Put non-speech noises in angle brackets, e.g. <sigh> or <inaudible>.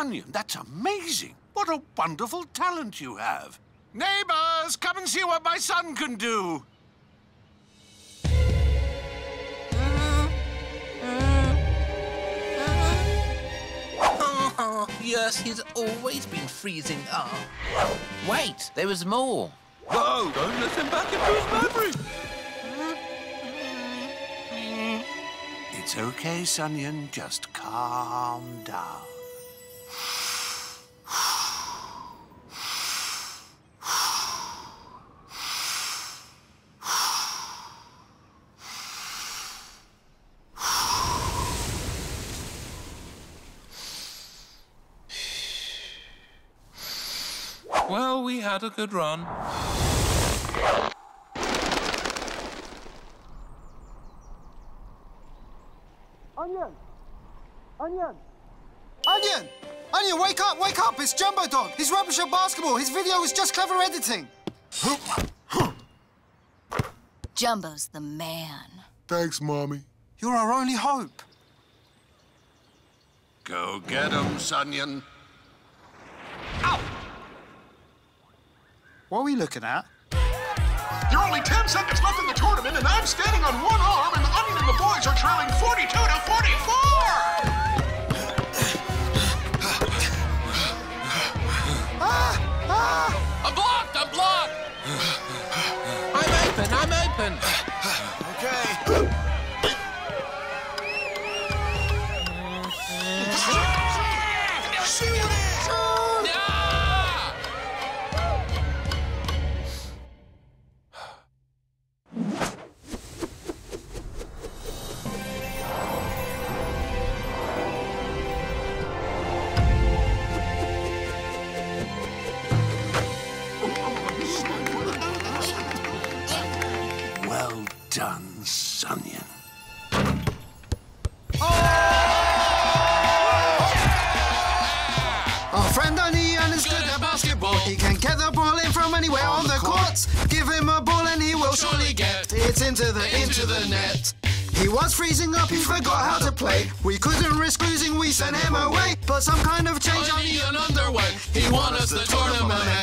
Onion, that's amazing. What a wonderful talent you have. Neighbors, come and see what my son can do. Oh, <laughs> yes, he's always been freezing up. Wait, there was more. Whoa, don't let him back into his memory. It's okay, Sunyan. Just calm down. Well, we had a good run. Onion! Onion! Onion! Onion, wake up, wake up! It's Jumbo Dog. He's rubbish at basketball. His video was just clever editing. Jumbo's the man. Thanks, Mommy. You're our only hope. Go get him, Sunyan. What are we looking at? There are only 10 seconds left in the tournament, and I'm standing on one arm, and the Onion and the boys are trailing 42 to 44! I'm blocked! I'm blocked! I'm open! I'm open! Done, Sunyan. Oh, Our friend Onion is good at basketball. He can get the ball in from anywhere on the court. Give him a ball and he will surely get it into the into the net. He was freezing up, he forgot how to play. We couldn't risk losing, we sent him away. But some kind of change Onion underwent. He won us the tournament.